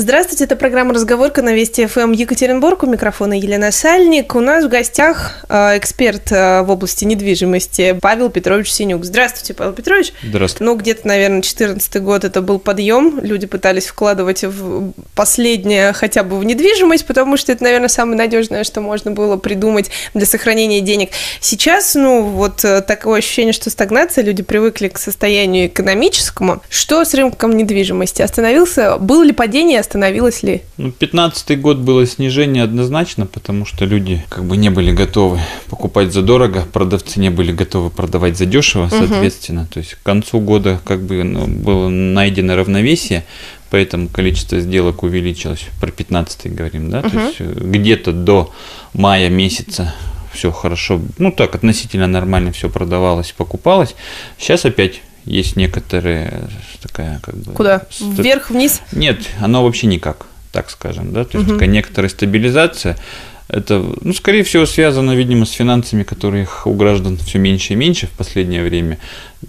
Здравствуйте, это программа «Разговорка» на Вести ФМ Екатеринбург. У микрофона Елена Сальник. У нас в гостях э, эксперт э, в области недвижимости Павел Петрович Синюк. Здравствуйте, Павел Петрович. Здравствуйте. Ну, где-то, наверное, 2014 год это был подъем. Люди пытались вкладывать в последнее хотя бы в недвижимость, потому что это, наверное, самое надежное, что можно было придумать для сохранения денег. Сейчас, ну, вот э, такое ощущение, что стагнация, люди привыкли к состоянию экономическому. Что с рынком недвижимости? Остановился? Было ли падение? Остановилось ли? Ну, 15 год было снижение однозначно, потому что люди как бы не были готовы покупать за дорого, продавцы не были готовы продавать за дешево, соответственно. Угу. То есть к концу года как бы ну, было найдено равновесие, поэтому количество сделок увеличилось. Про 15 говорим, да? Угу. То есть э, где-то до мая месяца все хорошо, ну так, относительно нормально все продавалось, покупалось. Сейчас опять есть некоторые такая как бы... Куда? Вверх, вниз? Нет, оно вообще никак, так скажем, да, то есть угу. такая некоторая стабилизация. Это, ну, скорее всего, связано, видимо, с финансами, которых у граждан все меньше и меньше в последнее время.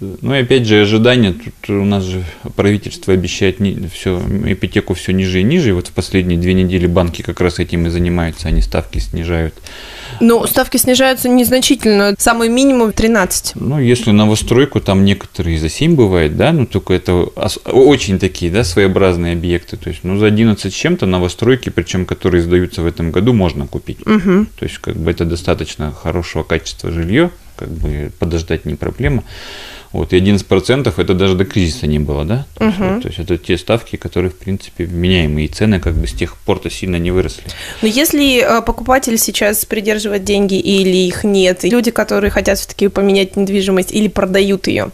Ну и опять же ожидания, тут у нас же правительство обещает все, ипотеку все ниже и ниже, и вот в последние две недели банки как раз этим и занимаются, они ставки снижают. Ну, ставки снижаются незначительно, самый минимум 13. Ну, если новостройку, там некоторые за 7 бывает, да, ну, только это очень такие, да, своеобразные объекты, то есть, ну, за 11 с чем-то новостройки, причем которые сдаются в этом году, можно купить. Угу. То есть, как бы это достаточно хорошего качества жилье, как бы подождать не проблема. Вот, и 11% это даже до кризиса не было, да? То, угу. есть, то есть это те ставки, которые, в принципе, вменяемые, и цены как бы с тех пор-то сильно не выросли. Но если э, покупатель сейчас придерживает деньги или их нет, и люди, которые хотят все-таки поменять недвижимость или продают ее,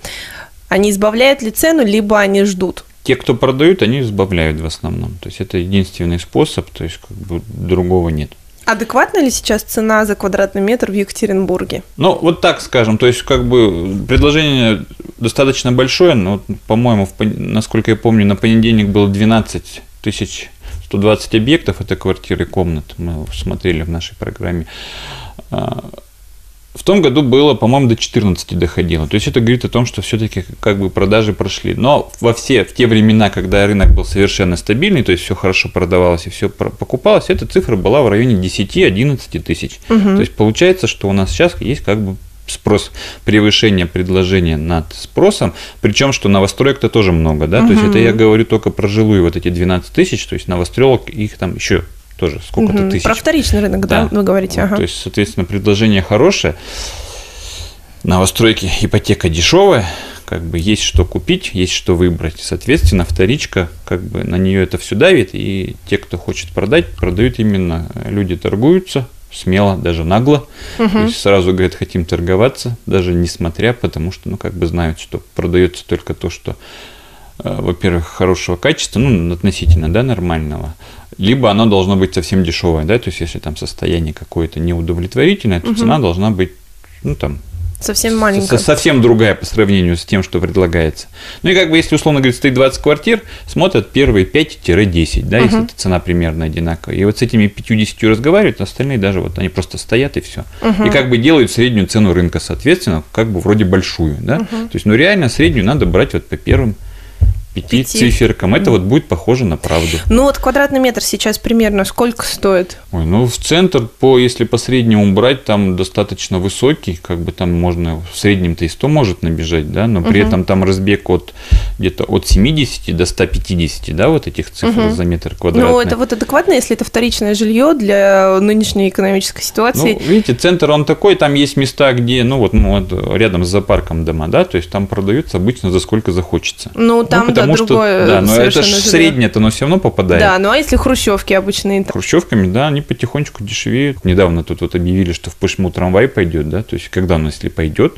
они избавляют ли цену, либо они ждут? Те, кто продают, они избавляют в основном. То есть это единственный способ, то есть как бы другого нет. Адекватна ли сейчас цена за квадратный метр в Екатеринбурге? Ну, вот так скажем. То есть, как бы предложение достаточно большое, но, по-моему, насколько я помню, на понедельник было 12 тысяч 120 объектов, это квартиры комнат, мы смотрели в нашей программе. В том году было, по-моему, до 14 доходило. То есть это говорит о том, что все-таки как бы продажи прошли. Но во все, в те времена, когда рынок был совершенно стабильный, то есть все хорошо продавалось и все покупалось, эта цифра была в районе 10-11 тысяч. Угу. То есть получается, что у нас сейчас есть как бы спрос, превышение предложения над спросом, причем, что новостроек-то тоже много, да, угу. то есть это я говорю только про жилую вот эти 12 тысяч, то есть новостроек их там еще тоже сколько-то угу. тысяч. Про вторичный рынок, да, да вы говорите. Вот, ага. То есть, соответственно, предложение хорошее, новостройки ипотека дешевая, как бы есть что купить, есть что выбрать. Соответственно, вторичка, как бы на нее это все давит, и те, кто хочет продать, продают именно, люди торгуются, смело, даже нагло. Угу. То есть сразу говорят, хотим торговаться, даже несмотря, потому что, ну, как бы знают, что продается только то, что, во-первых, хорошего качества, ну, относительно, да, нормального, либо оно должно быть совсем дешевое, да, то есть если там состояние какое-то неудовлетворительное, то угу. цена должна быть, ну, там, Совсем маленькая. Совсем другая по сравнению с тем, что предлагается. Ну и как бы, если условно говорить, стоит 20 квартир, смотрят первые 5-10, да, uh если эта цена примерно одинаковая. И вот с этими 50 разговаривают, остальные даже вот они просто стоят и все. uh И как бы делают среднюю цену рынка, соответственно, как бы вроде большую, да. uh То есть, ну реально среднюю надо брать вот по первым пяти, пяти циферкам. Это вот будет похоже на правду. Ну вот квадратный метр сейчас примерно сколько стоит? Ой, ну в центр, по, если по среднему брать, там достаточно высокий, как бы там можно в среднем-то и 100 может набежать, да, но при угу. этом там разбег от где-то от 70 до 150, да, вот этих цифр угу. за метр квадратный. Ну это вот адекватно, если это вторичное жилье для нынешней экономической ситуации. Ну, видите, центр он такой, там есть места, где, ну вот, ну, вот рядом с зоопарком дома, да, то есть там продаются обычно за сколько захочется. Ну там, ну, да, потому другое что, да, но это же среднее-то, но все равно попадает. Да, ну а если хрущевки обычные? Хрущевками, да, они потихонечку дешевеют. Недавно тут вот объявили, что в Пышму трамвай пойдет, да, то есть когда он, если пойдет,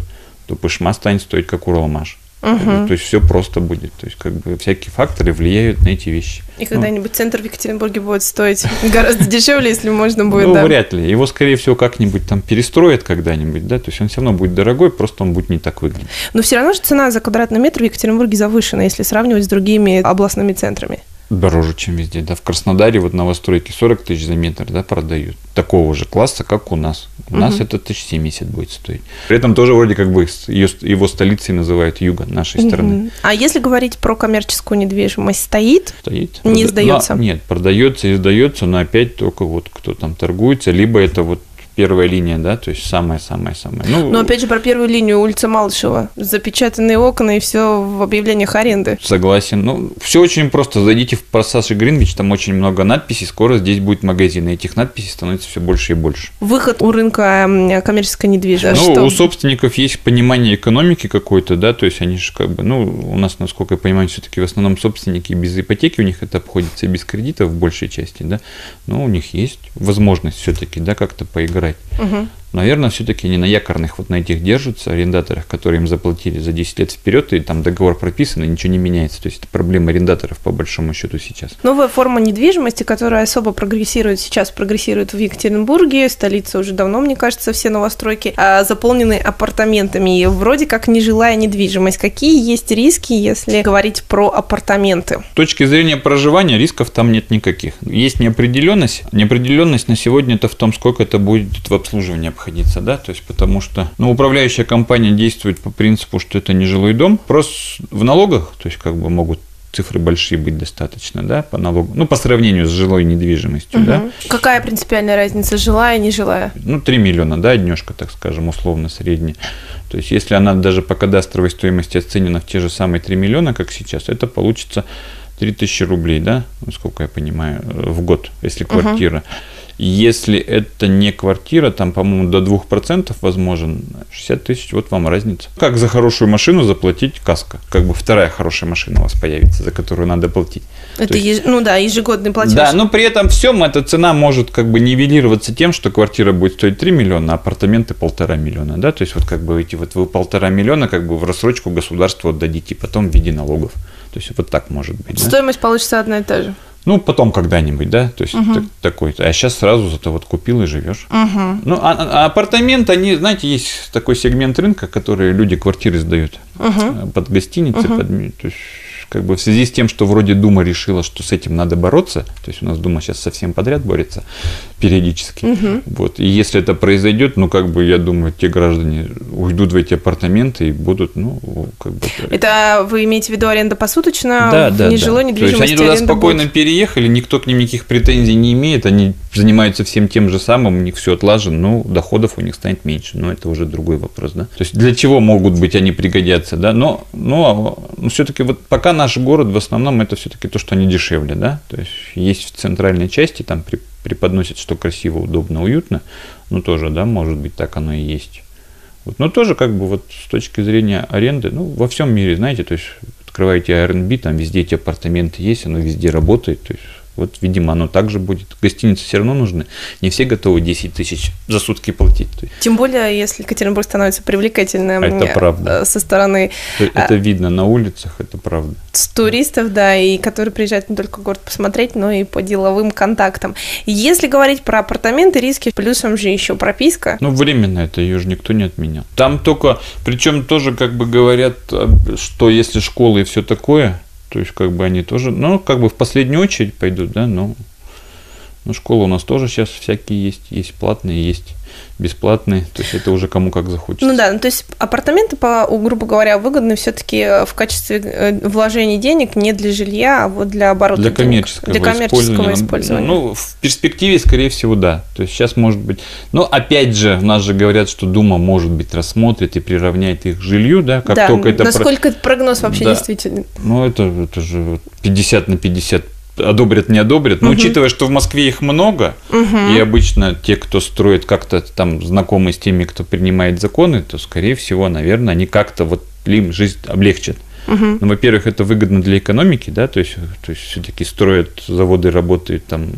то Пышма станет стоить как Уралмаш. Угу. То есть все просто будет. То есть как бы всякие факторы влияют на эти вещи. И когда-нибудь ну. центр в Екатеринбурге будет стоить гораздо дешевле, если можно будет. Ну, да. вряд ли. Его, скорее всего, как-нибудь там перестроят когда-нибудь, да, то есть он все равно будет дорогой, просто он будет не так выглядеть. Но все равно же цена за квадратный метр в Екатеринбурге завышена, если сравнивать с другими областными центрами. Дороже, чем везде, да. В Краснодаре вот новостройки 40 тысяч за метр, да, продают. Такого же класса, как у нас. У угу. нас это тысяч 70 будет стоить. При этом тоже вроде как бы ее, его столицей называют юга нашей угу. страны. А если говорить про коммерческую недвижимость, стоит? Стоит. Не сдается? нет, продается и сдается, но опять только вот кто там торгуется, либо это вот первая линия, да, то есть самая-самая-самая. Ну, Но опять же про первую линию улица Малышева. Запечатанные окна и все в объявлениях аренды. Согласен. Ну, все очень просто. Зайдите в пассаж Гринвич, там очень много надписей, скоро здесь будет магазин, и этих надписей становится все больше и больше. Выход у рынка коммерческой недвижимости. Ну, что? у собственников есть понимание экономики какой-то, да, то есть они же как бы, ну, у нас, насколько я понимаю, все-таки в основном собственники без ипотеки, у них это обходится без кредитов в большей части, да, но у них есть возможность все-таки, да, как-то поиграть брать. Угу. Наверное, все-таки не на якорных вот на этих держатся арендаторах, которые им заплатили за 10 лет вперед, и там договор прописан, и ничего не меняется. То есть это проблема арендаторов по большому счету сейчас. Новая форма недвижимости, которая особо прогрессирует сейчас, прогрессирует в Екатеринбурге, столица уже давно, мне кажется, все новостройки а, заполнены апартаментами, и вроде как нежилая недвижимость. Какие есть риски, если говорить про апартаменты? С точки зрения проживания рисков там нет никаких. Есть неопределенность. Неопределенность на сегодня это в том, сколько это будет в обслуживании обходиться, да, то есть потому что, ну, управляющая компания действует по принципу, что это не жилой дом, просто в налогах, то есть как бы могут цифры большие быть достаточно, да, по налогу, ну, по сравнению с жилой недвижимостью, угу. да. Какая принципиальная разница, жилая, не жилая? Ну, 3 миллиона, да, днешка, так скажем, условно средняя. То есть, если она даже по кадастровой стоимости оценена в те же самые 3 миллиона, как сейчас, это получится 3000 рублей, да, насколько я понимаю, в год, если квартира. Угу. Если это не квартира, там, по-моему, до 2% возможен 60 тысяч, вот вам разница. Как за хорошую машину заплатить каска? Как бы вторая хорошая машина у вас появится, за которую надо платить. Это, есть, ну да, ежегодный платеж. Да, но при этом всем эта цена может как бы нивелироваться тем, что квартира будет стоить 3 миллиона, а апартаменты полтора миллиона, да, то есть вот как бы эти вот вы полтора миллиона как бы в рассрочку государству отдадите потом в виде налогов. То есть вот так может быть. Стоимость да? получится одна и та же. Ну, потом когда-нибудь, да, то есть угу. так, такой. А сейчас сразу зато вот купил и живешь. Угу. Ну, а, а апартамент, они, знаете, есть такой сегмент рынка, который люди квартиры сдают угу. под гостиницы, угу. под, то есть как бы в связи с тем, что вроде Дума решила, что с этим надо бороться, то есть у нас Дума сейчас совсем подряд борется периодически, угу. вот, и если это произойдет, ну, как бы, я думаю, те граждане уйдут в эти апартаменты и будут, ну, как бы... Это вы имеете в виду аренда посуточно, да, да, нежилой да. недвижимости, То есть они туда спокойно будет? переехали, никто к ним никаких претензий не имеет, они занимаются всем тем же самым, у них все отлажено, ну, доходов у них станет меньше, но это уже другой вопрос, да. То есть для чего могут быть они пригодятся, да, но, но, но все-таки вот пока наш город в основном это все-таки то, что они дешевле, да, то есть есть в центральной части, там преподносят, что красиво, удобно, уютно, ну тоже, да, может быть, так оно и есть. Вот, но тоже как бы вот с точки зрения аренды, ну, во всем мире, знаете, то есть открываете Airbnb, там везде эти апартаменты есть, оно везде работает, то есть вот, видимо, оно также будет. Гостиницы все равно нужны. Не все готовы 10 тысяч за сутки платить. Тем более, если Екатеринбург становится привлекательным это правда. Э, со стороны... Это а, видно на улицах, это правда. С туристов, да, и которые приезжают не только в город посмотреть, но и по деловым контактам. Если говорить про апартаменты, риски, плюсом же еще прописка. Ну, временно это, ее же никто не отменял. Там только, причем тоже как бы говорят, что если школы и все такое, то есть, как бы они тоже, ну, как бы в последнюю очередь пойдут, да, но ну, школы у нас тоже сейчас всякие есть, есть платные, есть бесплатные, то есть это уже кому как захочется. Ну да, ну, то есть апартаменты, по, грубо говоря, выгодны все-таки э, в качестве э, вложения денег не для жилья, а вот для оборота Для коммерческого, денег, для коммерческого использования. использования. Ну, в перспективе, скорее всего, да. То есть сейчас может быть... Но опять же, у нас же говорят, что Дума, может быть, рассмотрит и приравняет их к жилью, да, как да, только это... насколько этот прогноз вообще да. действительно? Ну, это, это же 50 на 50 одобрят, не одобрят. Но угу. учитывая, что в Москве их много, угу. и обычно те, кто строит как-то там знакомы с теми, кто принимает законы, то, скорее всего, наверное, они как-то вот им жизнь облегчат. Угу. Ну, во-первых, это выгодно для экономики, да, то есть, то есть все-таки строят заводы, работают, там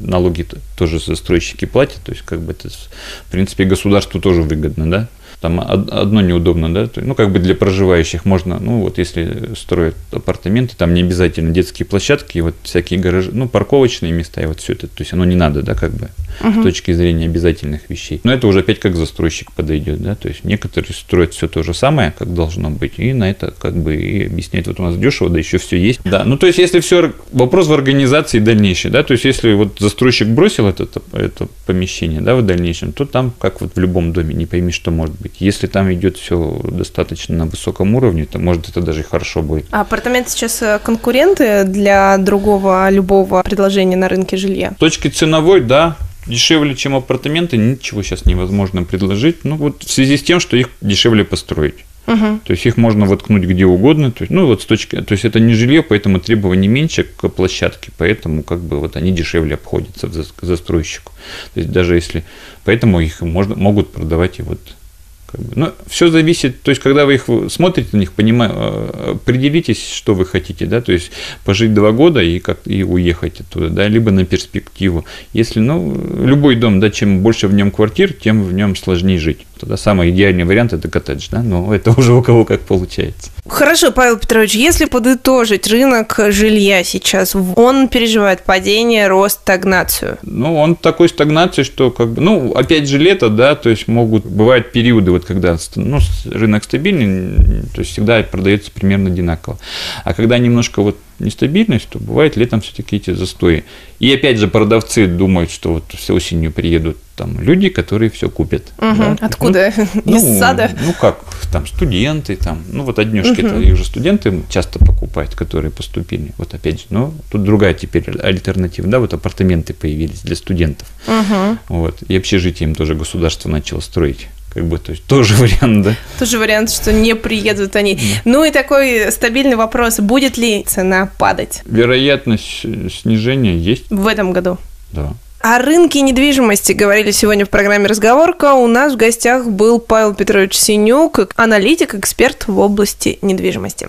налоги тоже застройщики платят, то есть как бы это, в принципе, государству тоже выгодно, да. Там одно неудобно, да, ну, как бы для проживающих можно, ну, вот если строят апартаменты, там не обязательно детские площадки, вот всякие гаражи, ну, парковочные места, и вот все это, то есть оно не надо, да, как бы, угу. с точки зрения обязательных вещей. Но это уже опять как застройщик подойдет, да, то есть некоторые строят все то же самое, как должно быть, и на это как бы и объясняет, вот у нас дешево, да еще все есть. Да, ну, то есть если все, вопрос в организации дальнейшей, да, то есть если вот застройщик бросил это, это помещение, да, в дальнейшем, то там, как вот в любом доме, не пойми, что может быть. Если там идет все достаточно на высоком уровне, то может это даже и хорошо будет. А апартаменты сейчас э, конкуренты для другого любого предложения на рынке жилья? С точки ценовой, да, дешевле, чем апартаменты, ничего сейчас невозможно предложить. Ну вот в связи с тем, что их дешевле построить. Угу. То есть их можно воткнуть где угодно. То есть, ну вот с точки, то есть это не жилье, поэтому требований меньше к площадке, поэтому как бы вот они дешевле обходятся к застройщику. То есть даже если, поэтому их можно, могут продавать и вот как бы. Но все зависит, то есть, когда вы их смотрите на них, понимаю, э, определитесь, что вы хотите, да, то есть пожить два года и как и уехать оттуда, да, либо на перспективу. Если, ну, любой дом, да, чем больше в нем квартир, тем в нем сложнее жить. Тогда самый идеальный вариант это коттедж, да, но это уже у кого как получается. Хорошо, Павел Петрович, если подытожить рынок жилья сейчас, он переживает падение, рост, стагнацию? Ну, он такой стагнации, что как бы, ну, опять же лето, да, то есть могут, бывают периоды, вот когда ну, рынок стабильный, то есть всегда продается примерно одинаково. А когда немножко вот нестабильность, то бывает летом все-таки эти застои. И опять же продавцы думают, что вот все осенью приедут там люди, которые все купят. Угу. Да? Откуда? Ну, Из сада? Ну как, там студенты, там, ну вот однешки, угу. их же студенты часто покупают, которые поступили. Вот опять же, ну тут другая теперь альтернатива, да, вот апартаменты появились для студентов. Угу. Вот, и общежитие им тоже государство начало строить как бы, то есть тоже вариант, да? Тоже вариант, что не приедут они. Да. Ну и такой стабильный вопрос, будет ли цена падать? Вероятность снижения есть. В этом году? Да. О рынке недвижимости говорили сегодня в программе «Разговорка». У нас в гостях был Павел Петрович Синюк, аналитик, эксперт в области недвижимости.